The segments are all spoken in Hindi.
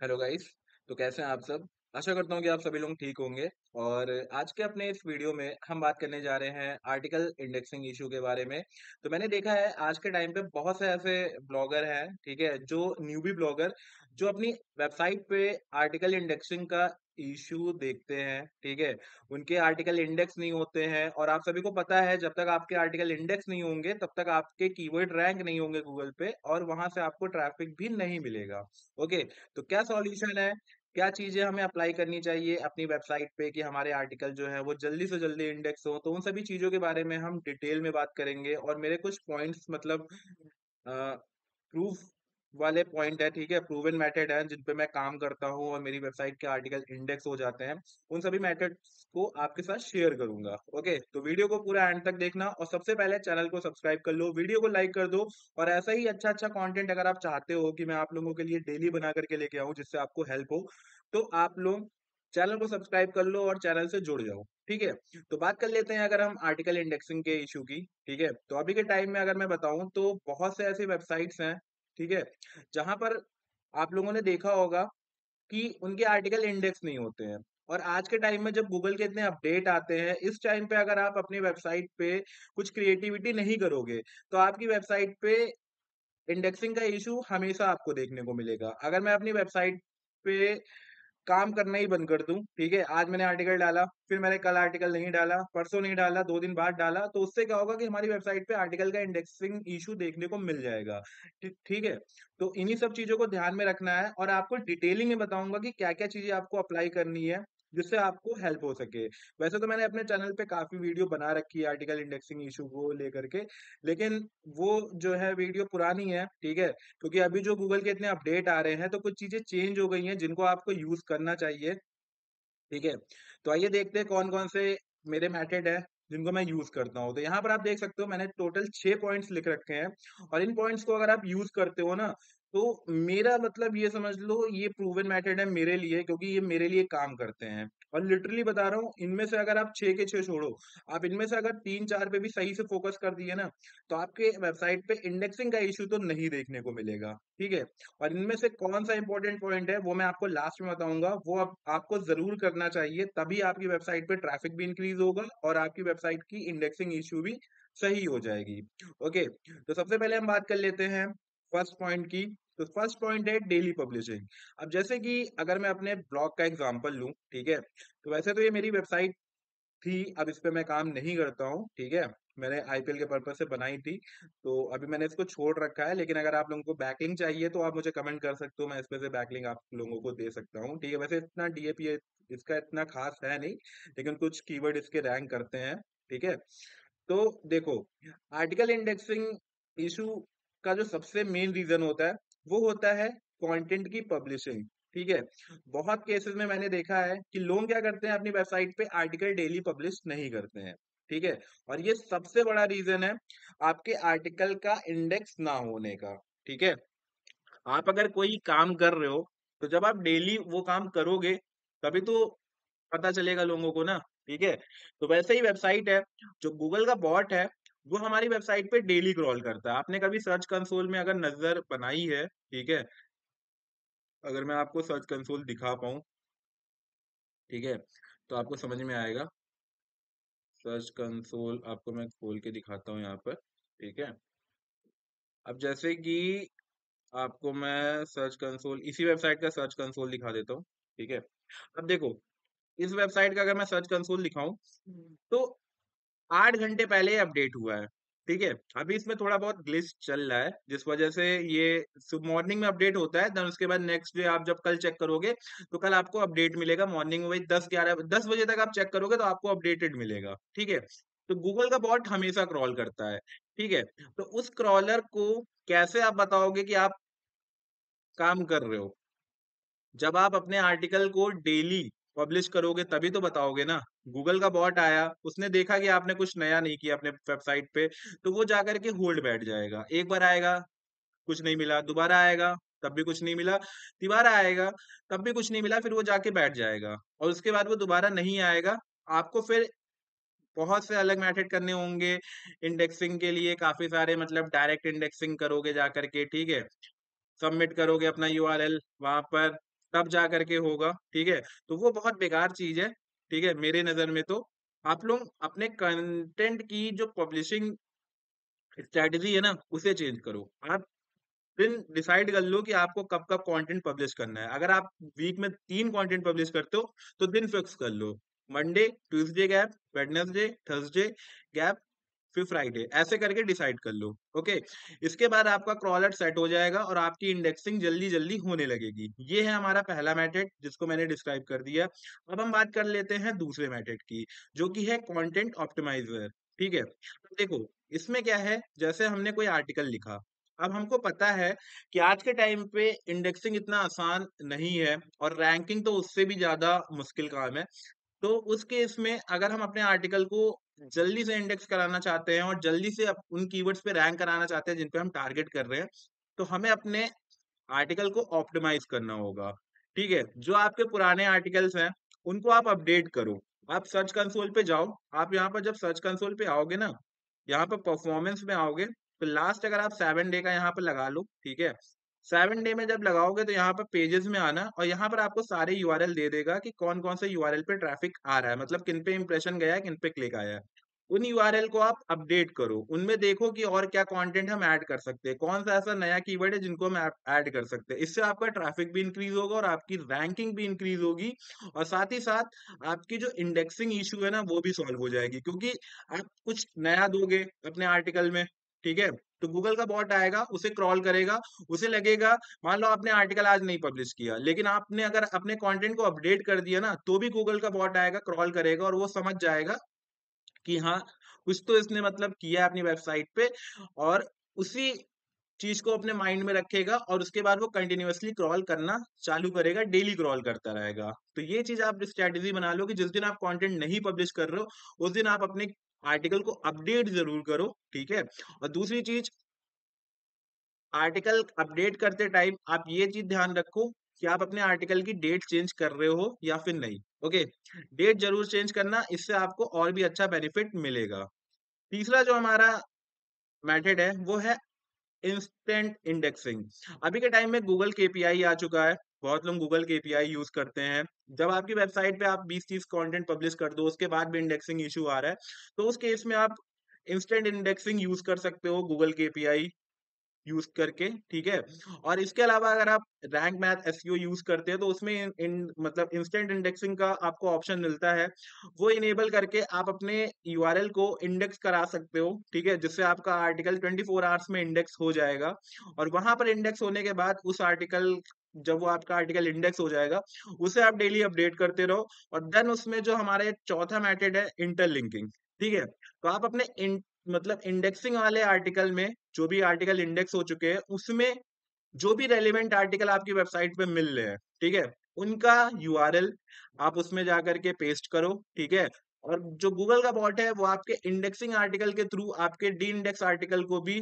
हेलो गाइस तो कैसे हैं आप सब? आशा करता हूँ कि आप सभी लोग ठीक होंगे। और आज के अपने इस वीडियो में हम बात करने जा रहे हैं आर्टिकल इंडेक्सिंग इशू के बारे में। तो मैंने देखा है आज के टाइम पे बहुत से ऐसे ब्लॉगर हैं, ठीक है, जो न्यूबी ब्लॉगर, जो अपनी वेबसाइट पे आर्टिकल इंडेक्सिंग का इशू देखते हैं, ठीक है? उनके आर्टिकल इंडेक्स नहीं होते हैं और आप सभी को पता है, जब तक आपके आर्टिकल इंडेक्स नहीं होंगे, तब तक आपके कीवर्ड रैंक नहीं होंगे गूगल पे और वहाँ से आपको ट्रैफ़िक भी नहीं मिलेगा ओके तो क्या सॉल्यूशन है? क्या चीज़ें हमें अप्लाई करनी चाहिए अपनी वेबसाइट पे कि हमारे आर्टिकल जो है वो जल्दी से जल्दी इंडेक्स हो? तो उन सभी चीज़ों के बारे में हम डिटेल में बात करेंगे और मेरे कुछ पॉइंट्स मतलब प्रूफ वाले पॉइंट है, ठीक है? प्रूवन मेथड है जिन पे मैं काम करता हूँ और मेरी वेबसाइट के आर्टिकल इंडेक्स हो जाते हैं। उन सभी मेथड्स को आपके साथ शेयर करूँगा ओके तो वीडियो को पूरा एंड तक देखना और सबसे पहले चैनल को सब्सक्राइब कर लो वीडियो को लाइक कर दो और ऐसा ही अच्छा अच्छा कॉन्टेंट अगर आप चाहते हो कि मैं आप लोगों के लिए डेली बना करके लेके आऊँ जिससे आपको हेल्प हो तो आप लोग चैनल को सब्सक्राइब कर लो और चैनल से जुड़ जाओ, ठीक है? तो बात कर लेते हैं अगर हम आर्टिकल इंडेक्सिंग के इशू की, ठीक है? तो अभी के टाइम में अगर मैं बताऊँ तो बहुत से ऐसी वेबसाइट्स हैं ठीक है? जहाँ पर आप लोगों ने देखा होगा कि उनके आर्टिकल इंडेक्स नहीं होते हैं। और आज के टाइम में जब गूगल के इतने अपडेट आते हैं, इस टाइम पे अगर आप अपनी वेबसाइट पे कुछ क्रिएटिविटी नहीं करोगे तो आपकी वेबसाइट पे इंडेक्सिंग का इशू हमेशा आपको देखने को मिलेगा। अगर मैं अपनी वेबसाइट पे काम करना ही बंद कर दूँ, ठीक है? आज मैंने आर्टिकल डाला, फिर मैंने कल आर्टिकल नहीं डाला, परसों नहीं डाला, दो दिन बाद डाला तो उससे क्या होगा कि हमारी वेबसाइट पे आर्टिकल का इंडेक्सिंग इशू देखने को मिल जाएगा, ठीक है? तो इन्हीं सब चीज़ों को ध्यान में रखना है और आपको डिटेलिंग में बताऊँगा कि क्या क्या चीज़ें आपको अप्लाई करनी है। जिससे आपको हेल्प हो सके। वैसे तो मैंने अपने चैनल पे काफ़ी वीडियो बना रखी है, आर्टिकल इंडेक्सिंग इशू को लेकर के, लेकिन वो जो है वीडियो पुरानी है, ठीक है? क्योंकि अभी जो गूगल के इतने अपडेट आ रहे हैं तो कुछ चीज़ें चेंज हो गई हैं जिनको आपको यूज़ करना चाहिए, ठीक है? तो आइए देखते हैं कौन कौन से मेरे मेथड है जिनको मैं यूज़ करता हूँ। तो यहाँ पर आप देख सकते हो मैंने टोटल छह पॉइंट्स लिख रखे हैं, और इन पॉइंट्स को अगर आप यूज़ करते हो ना तो मेरा मतलब ये समझ लो ये प्रूवन मेथड है मेरे लिए क्योंकि ये मेरे लिए काम करते हैं। और लिटरली बता रहा हूँ इनमें से अगर आप छह के छह छोड़ो आप इनमें से अगर तीन चार पे भी सही से फोकस कर दिए ना तो आपके वेबसाइट पे इंडेक्सिंग का इश्यू तो नहीं देखने को मिलेगा ठीक है? और इनमें से कौन सा इंपॉर्टेंट पॉइंट है वो मैं आपको लास्ट में बताऊँगा वो आप, आपको ज़रूर करना चाहिए तभी आपकी वेबसाइट पे ट्रैफ़िक भी इंक्रीज होगा और आपकी वेबसाइट की इंडेक्सिंग इश्यू भी सही हो जाएगी ओके तो सबसे पहले हम बात कर लेते हैं फ़र्स्ट पॉइंट की तो फ़र्स्ट पॉइंट है डेली पब्लिशिंग। अब जैसे कि अगर मैं अपने ब्लॉग का एग्जांपल लूँ, ठीक है तो वैसे तो ये मेरी वेबसाइट थी, अब इस पे मैं काम नहीं करता हूँ, ठीक है, मैंने आईपीएल के पर्पज से बनाई थी तो अभी मैंने इसको छोड़ रखा है, लेकिन अगर आप लोगों को बैकलिंग चाहिए तो आप मुझे कमेंट कर सकते हो, मैं इसमें से बैकलिंग आप लोगों को दे सकता हूँ, ठीक है, वैसे इतना डीएपी इसका इतना खास है नहीं, लेकिन कुछ कीवर्ड इसके रैंक करते हैं, ठीक है तो देखो, आर्टिकल इंडेक्सिंग इशू का जो सबसे मेन रीजन होता है, वो होता है कंटेंट की पब्लिशिंग ठीक है? बहुत केसेस में मैंने देखा है कि लोग क्या करते हैं, अपनी वेबसाइट पे आर्टिकल डेली पब्लिश नहीं करते हैं, ठीक है? और ये सबसे बड़ा रीजन है आपके आर्टिकल का इंडेक्स ना होने का, ठीक है? आप अगर कोई काम कर रहे हो तो जब आप डेली वो काम करोगे, तभी तो पता चलेगा लोगों को ना, ठीक है? तो वैसे ही वेबसाइट है, जो गूगल का बॉट है वो हमारी वेबसाइट पे डेली क्रॉल करता है। आपने कभी सर्च कंसोल में अगर नज़र बनाई है ठीक है? अगर मैं आपको सर्च कंसोल दिखा पाऊँ। ठीक है? तो आपको समझ में आएगा। सर्च कंसोल आपको मैं खोल के दिखाता हूँ यहाँ पर ठीक है? अब जैसे कि आपको मैं सर्च कंसोल इसी वेबसाइट का सर्च कंसोल दिखा देता हूँ ठीक है? अब देखो इस वेबसाइट का अगर मैं सर्च कंसोल दिखाऊँ तो आठ घंटे पहले अपडेट हुआ है, ठीक है? अभी इसमें थोड़ा बहुत ग्लिच चल रहा है, जिस वजह से ये मॉर्निंग में अपडेट होता है उसके बाद नेक्स्ट डे आप जब कल चेक करोगे तो कल आपको अपडेट मिलेगा मॉर्निंग में दस ग्यारह, दस बजे तक आप चेक करोगे तो आपको अपडेटेड मिलेगा, ठीक है? तो गूगल का बॉट हमेशा क्रॉल करता है, ठीक है? तो उस क्रॉलर को कैसे आप बताओगे कि आप काम कर रहे हो? जब आप अपने आर्टिकल को डेली पब्लिश करोगे तभी तो बताओगे ना। गूगल का बॉट आया, उसने देखा कि आपने कुछ नया नहीं किया अपने वेबसाइट पे तो वो जाकर के होल्ड बैठ जाएगा। एक बार आएगा, कुछ नहीं मिला, दोबारा आएगा, तब भी कुछ नहीं मिला, तिबारा आएगा, तब भी कुछ नहीं मिला, फिर वो जाके बैठ जाएगा। और उसके बाद वो दोबारा नहीं आएगा, आपको फिर बहुत से अलग मेथड करने होंगे इंडेक्सिंग के लिए काफ़ी सारे मतलब डायरेक्ट इंडेक्सिंग करोगे जाकर के, ठीक है? सबमिट करोगे अपना यू आर एल वहाँ पर तब जा करके होगा, ठीक है? तो वो बहुत बेकार चीज़ है, ठीक है? मेरे नज़र में तो आप लोग अपने कंटेंट की जो पब्लिशिंग स्ट्रैटेजी है ना, उसे चेंज करो। आप दिन डिसाइड कर लो कि आपको कब-कब कंटेंट पब्लिश करना है। अगर आप वीक में तीन कंटेंट पब्लिश करते हो, तो दिन फिक्स कर लो। Monday, Tuesday gap, Wednesday, Thursday gap, फिर फ्राइडे ऐसे करके डिसाइड कर लो। ओके, इसके बाद आपका क्रॉलर सेट हो जाएगा और आपकी इंडेक्सिंग जल्दी-जल्दी होने लगेगी। ये है हमारा पहला मेथड जिसको मैंने डिस्क्राइब कर दिया। अब हम बात कर लेते हैं दूसरे मेथड की, जो कि है कंटेंट ऑप्टिमाइज़र, ठीक है? देखो, इसमें क्या है, जैसे हमने कोई आर्टिकल लिखा, अब हमको पता है कि आज के टाइम पे इंडेक्सिंग इतना आसान नहीं है और रैंकिंग तो उससे भी ज़्यादा मुश्किल काम है। तो उस केस में अगर हम अपने आर्टिकल को जल्दी से इंडेक्स कराना चाहते हैं और जल्दी से उन कीवर्ड्स पे रैंक कराना चाहते हैं जिन पे हम टारगेट कर रहे हैं, तो हमें अपने आर्टिकल को ऑप्टिमाइज़ करना होगा, ठीक है? जो आपके पुराने आर्टिकल्स हैं, उनको आप अपडेट करो। आप सर्च कंसोल पे जाओ, आप यहाँ पर जब सर्च कंसोल पे आओगे ना, यहाँ पर परफॉर्मेंस में आओगे, तो लास्ट अगर आप सेवन डे का यहाँ पर लगा लो, ठीक है? 7 डे में जब लगाओगे तो यहाँ पर पेजेस में आना और यहाँ पर आपको सारे यूआरएल दे देगा कि कौन-कौन से यूआरएल पे ट्रैफ़िक आ रहा है, मतलब किन पे इंप्रेशन गया है, किन पे क्लिक आया है। उन यूआरएल को आप अपडेट करो, उनमें देखो कि और क्या कंटेंट हम ऐड कर सकते हैं, कौन-सा ऐसा नया कीवर्ड है जिनको हम ऐड कर सकते हैं। इससे आपका ट्रैफ़िक भी इंक्रीज़ होगा और आपकी रैंकिंग भी इंक्रीज़ होगी और साथ ही साथ आपकी जो इंडेक्सिंग इश्यू है ना, वो भी सॉल्व हो जाएगी क्योंकि आप कुछ नया दोगे अपने आर्टिकल में, ठीक है? तो गूगल का बॉट आएगा, उसे क्रॉल करेगा, उसे लगेगा मान लो आपने आर्टिकल आज नहीं पब्लिश किया, लेकिन आपने अगर अपने कंटेंट को अपडेट कर दिया ना, तो भी गूगल का बॉट आएगा, क्रॉल करेगा और वो समझ जाएगा कि हाँ, कुछ तो इसने मतलब किया अपनी वेबसाइट पे और उसी चीज़ को अपने माइंड में रखेगा और उसके बाद वो कंटिन्यूअसली क्रॉल करना चालू करेगा, डेली क्रॉल करता रहेगा। तो ये चीज़ आप स्ट्रेटेजी बना लो कि जिस दिन आप कंटेंट नहीं पब्लिश कर रहे हो, उस दिन आप अपने आर्टिकल को अपडेट ज़रूर करो, ठीक है? और दूसरी चीज़ आर्टिकल अपडेट करते टाइम आप ये चीज़ ध्यान रखो कि आप अपने आर्टिकल की डेट चेंज कर रहे हो या फिर नहीं, ओके? डेट ज़रूर चेंज करना, इससे आपको और भी अच्छा बेनिफिट मिलेगा। तीसरा जो हमारा मेथड है, वो है इंस्टेंट इंडेक्सिंग। अभी के टाइम में गूगल केपीआई आ चुका है, बहुत लोग गूगल केपीआई यूज़ करते हैं। जब आपकी वेबसाइट पे आप 20-30 कंटेंट पब्लिश कर दो, उसके बाद भी इंडेक्सिंग इश्यू आ रहा है, तो उस केस में आप इंस्टेंट इंडेक्सिंग यूज़ कर सकते हो गूगल केपीआई यूज़ करके, ठीक है? और इसके अलावा अगर आप रैंक मैथ एसईओ यूज़ करते हैं तो उसमें इन इन मतलब इंस्टेंट इंडेक्सिंग का आपको ऑप्शन मिलता है। वो इनेबल करके आप अपने यूआरएल को इंडेक्स करा सकते हो, ठीक है? जिससे आपका आर्टिकल 24 फोर आवर्स में इंडेक्स हो जाएगा और वहाँ पर इंडेक्स होने के बाद उस आर्टिकल जब वो आपका आर्टिकल इंडेक्स हो जाएगा, उसे आप डेली अपडेट करते रहो और देन उसमें जो हमारे चौथा मेथड है इंटरलिंकिंग, ठीक है? तो आप अपने इन मतलब इंडेक्सिंग वाले आर्टिकल में जो भी आर्टिकल इंडेक्स हो चुके हैं, उसमें जो भी रेलेवेंट आर्टिकल आपकी वेबसाइट पे मिल रहे हैं, ठीक है? उनका यूआरएल आप उसमें जाकर के पेस्ट करो, ठीक है? और जो गूगल का बॉट है, वो आपके इंडेक्सिंग आर्टिकल के थ्रू आपके डी इंडेक्स आर्टिकल को भी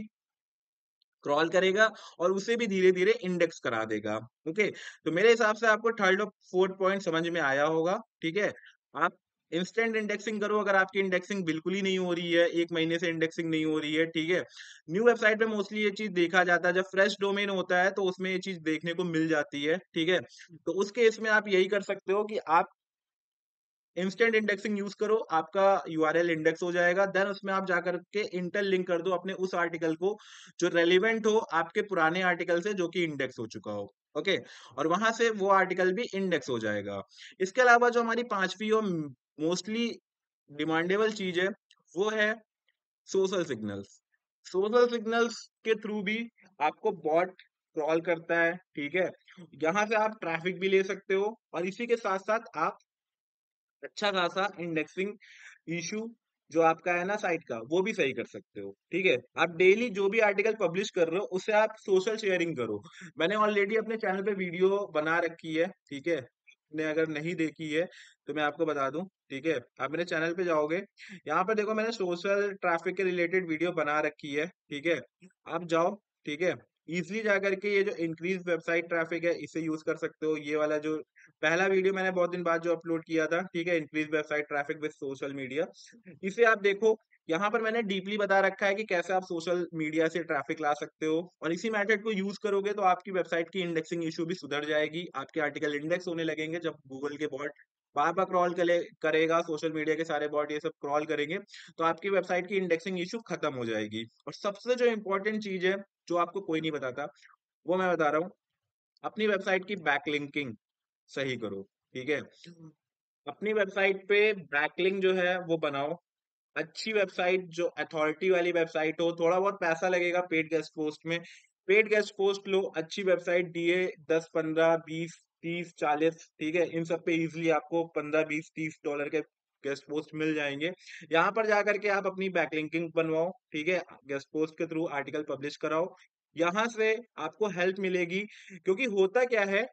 क्रॉल करेगा और उसे भी धीरे-धीरे इंडेक्स करा देगा, ओके? तो मेरे हिसाब से आपको थर्ड और फोर्थ पॉइंट समझ में आया होगा, ठीक है? आप इंस्टेंट इंडेक्सिंग करो अगर आपकी इंडेक्सिंग बिल्कुल ही नहीं हो रही है, एक महीने से इंडेक्सिंग नहीं हो रही है, ठीक है? न्यू वेबसाइट पे मोस्टली ये चीज़ देखा जाता है, जब फ्रेश डोमेन होता है, तो उसमें ये चीज़ देखने को मिल जाती है, ठीक है? तो उस केस में आप यही कर सकते हो कि आप इंस्टेंट इंडेक्सिंग यूज़ करो, आपका यूआरएल इंडेक्स हो जाएगा, देन उसमें आप जाकर के इंटरलिंक कर दो अपने उस आर्टिकल को, जो रेलिवेंट हो आपके पुराने आर्टिकल से जो कि इंडेक्स हो चुका हो, ओके? और वहाँ से वो आर्टिकल भी इंडेक्स हो जाएगा। इसके अलावा जो हमारी पांचवी और मोस्टली डिमांडेबल चीज़ है, वो है सोशल सिग्नल्स। सोशल सिग्नल्स के थ्रू भी आपको बॉट क्रॉल करता है, ठीक है? यहाँ से आप ट्रैफ़िक भी ले सकते हो और इसी के साथ-साथ आप अच्छा खासा इंडेक्सिंग इश्यू जो आपका है ना साइट का, वो भी सही कर सकते हो, ठीक है? आप डेली जो भी आर्टिकल पब्लिश कर रहे हो, उसे आप सोशल शेयरिंग करो। मैंने ऑलरेडी अपने चैनल पे वीडियो बना रखी है, ठीक है? आपने अगर नहीं देखी है, तो मैं आपको बता दूँ, ठीक है? आप मेरे चैनल पे जाओगे, यहाँ पर देखो मैंने सोशल ट्रैफ़िक के रिलेटेड वीडियो बना रखी है, ठीक है? आप जाओ, ठीक है? ईज़िली जाकर के ये जो इंक्रीज़ वेबसाइट ट्रैफ़िक है, इसे यूज़ कर सकते हो। ये वाला जो पहला वीडियो मैंने बहुत दिन बाद जो अपलोड किया था, ठीक है? Increase website traffic with social media. इसे आप देखो, यहाँ पर मैंने डीपली बता रखा है कि कैसे आप सोशल मीडिया से ट्रैफ़िक ला सकते हो और इसी मेथड को यूज़ करोगे तो आपकी वेबसाइट की इंडेक्सिंग इश्यू भी सुधर जाएगी। आपके आर्टिकल इंडेक्स होने लगेंगे जब गूगल के बॉट बार-बार क्रॉल कले करेगा, सोशल मीडिया के सारे बॉट ये सब क्रॉल करेंगे, तो आपकी वेबसाइट की इंडेक्सिंग इश्यू खत्म हो जाएगी। और सबसे जो इम्पोर्टेंट चीज़ है, जो आपको कोई नहीं बताता, वो मैं बता रहा हूँ, अपनी वेबसाइट की बैकलिंकिंग सही करो, ठीक है? अपनी वेबसाइट पे बैकलिंग जो है वो बनाओ। अच्छी वेबसाइट जो अथॉरिटी वाली वेबसाइट हो, थोड़ा बहुत पैसा लगेगा पेड गेस्ट पोस्ट में। पेड गेस्ट पोस्ट लो, अच्छी वेबसाइट डीए दस पंद्रह बीस तीस चालीस ठीक है? इन सब पे इजिली आपको 15, 20, 30 डॉलर के गेस्ट पोस्ट मिल जाएँगे यहाँ पर जाकर के आप अपनी बैकलिंकिंग बनवाओ, ठीक है? गेस्ट पोस्ट के थ्रू आर्टिकल पब्लिश कराओ। यहाँ से आपको हेल्प मिलेगी क्योंकि होता क्या है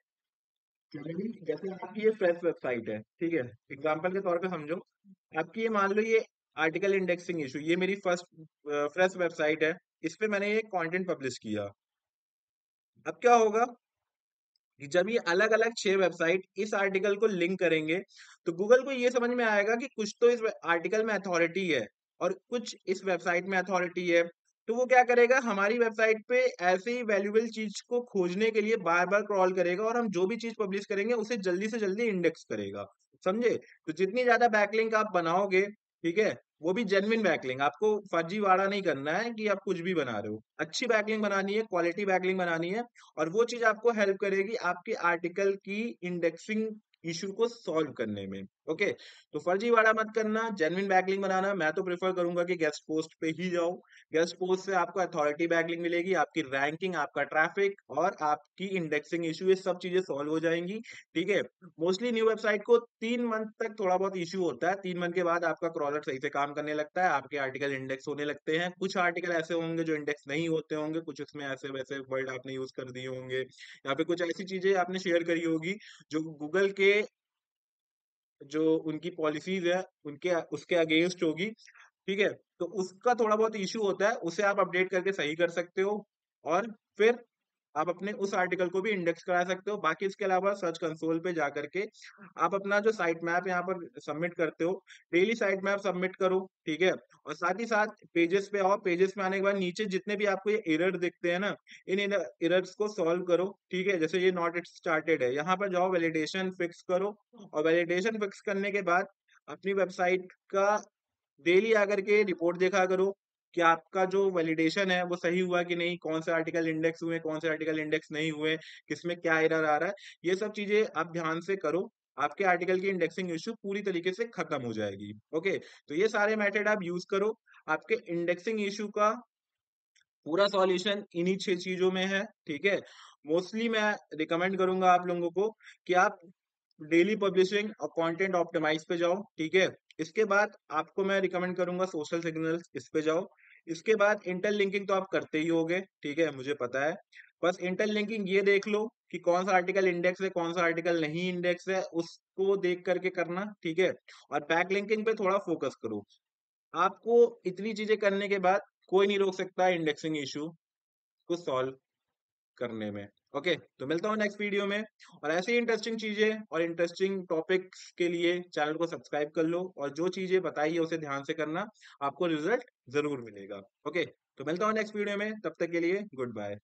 जैसे आपकी ये फ्रेश वेबसाइट है, ठीक है? एग्ज़ाम्पल के तौर पे समझो, आपकी ये मान लो ये आर्टिकल इंडेक्सिंग इश्यू ये मेरी फ़र्स्ट फ्रेश वेबसाइट है, इस पर मैंने ये कंटेंट पब्लिश किया। अब क्या होगा कि जब ये अलग-अलग छह वेबसाइट इस आर्टिकल को लिंक करेंगे, तो गूगल को ये समझ में आएगा कि कुछ तो इस आर्टिकल में अथॉरिटी है और कुछ इस वेबसाइट में अथॉरिटी है। तो वो क्या करेगा हमारी वेबसाइट पे ऐसे ही वैल्यूएबल चीज़ को खोजने के लिए बार-बार क्रॉल करेगा और हम जो भी चीज़ पब्लिश करेंगे उसे जल्दी से जल्दी इंडेक्स करेगा। समझे? तो जितनी ज़्यादा बैकलिंक आप बनाओगे, ठीक है? वो भी जेनविन बैकलिंग आपको फर्जीवाड़ा नहीं करना है कि आप कुछ भी बना रहे हो। अच्छी बैकलिंग बनानी है, क्वालिटी बैकलिंग बनानी है और वो चीज़ आपको हेल्प करेगी आपके आर्टिकल की इंडेक्सिंग इश्यू को सॉल्व करने में। ओके? तो फर्जीवाड़ा मत करना, जेन्युइन बैकलिंक बनाना। मैं तो प्रेफ़र करूँगा कि गेस्ट पोस्ट पे ही जाओ। गेस्ट पोस्ट से आपको अथॉरिटी बैकलिंक मिलेगी, आपकी रैंकिंग, आपका ट्रैफ़िक और आपकी इंडेक्सिंग इश्यू ये सब चीज़ें सॉल्व हो जाएँगी। ठीक है? मोस्टली न्यू वेबसाइट को 3 मंथ तक थोड़ा बहुत इश्यू होता है। तीन मंथ के बाद आपका क्रॉलर सही से काम करने लगता है, आपके आर्टिकल इंडेक्स होने लगते हैं। कुछ आर्टिकल ऐसे होंगे जो इंडेक्स नहीं होते होंगे, कुछ उसमें ऐसे-वैसे वर्ड आपने यूज़ कर दिए होंगे या फिर कुछ ऐसी चीज़ें आपने शेयर करी होगी जो गूगल के जो उनकी पॉलिसीज़ है, उनके उसके अगेंस्ट होगी, ठीक है? तो उसका थोड़ा बहुत इश्यू होता है, उसे आप अपडेट करके सही कर सकते हो और फिर आप अपने उस आर्टिकल को भी इंडेक्स करा सकते हो। बाकी इसके अलावा सर्च कंसोल पे जाकर के आप अपना जो साइट मैप यहाँ पर सबमिट करते हो, डेली साइट मैप सबमिट करो, ठीक है? और साथ ही साथ पेजेस पे आओ, पेजेस में आने के बाद नीचे जितने भी आपको ये एरर दिखते हैं ना, इन इन एरर्स को सॉल्व करो, ठीक है? जैसे ये नॉट इट स्टार्टेड है, यहाँ पर जाओ वैलिडेशन फिक्स करो और वैलिडेशन फिक्स करने के बाद अपनी वेबसाइट का डेली आकर के रिपोर्ट देखा करो कि आपका जो वैलिडेशन है वो सही हुआ कि नहीं, कौन से आर्टिकल इंडेक्स हुए, कौन से आर्टिकल इंडेक्स नहीं हुए, किसमें क्या एरर आ रहा है। ये सब चीज़ें आप ध्यान से करो, आपके आर्टिकल की इंडेक्सिंग इश्यू पूरी तरीके से खत्म हो जाएगी। ओके? तो ये सारे मेथड आप यूज़ करो, आपके इंडेक्सिंग इश्यू का पूरा सॉल्यूशन इन्हीं 6 चीज़ों में है, ठीक है? मोस्टली मैं रिकमेंड करूँगा आप लोगों को कि आप डेली पब्लिशिंग और कंटेंट ऑप्टिमाइज़ पे जाओ, ठीक है? इसके बाद आपको मैं रिकमेंड करूँगा सोशल सिग्नल्स इस पे जाओ। इसके बाद इंटरलिंकिंग तो आप करते ही होगे, ठीक है? मुझे पता है। बस इंटरलिंकिंग ये देख लो कि कौन-सा आर्टिकल इंडेक्स है, कौन-सा आर्टिकल नहीं इंडेक्स है, उसको देख करके करना, ठीक है? और बैक लिंकिंग पे थोड़ा फ़ोकस करो। आपको इतनी चीज़ें करने के बाद कोई नहीं रोक सकता इंडेक्सिंग इशू को सॉल्व करने में। ओके, तो मिलता हूँ नेक्स्ट वीडियो में और ऐसी इंटरेस्टिंग चीज़ें और इंटरेस्टिंग टॉपिक्स के लिए चैनल को सब्सक्राइब कर लो और जो चीज़ें बताई है उसे ध्यान से करना, आपको रिज़ल्ट ज़रूर मिलेगा। ओके, तो मिलता हूँ नेक्स्ट वीडियो में, तब तक के लिए गुड बाय।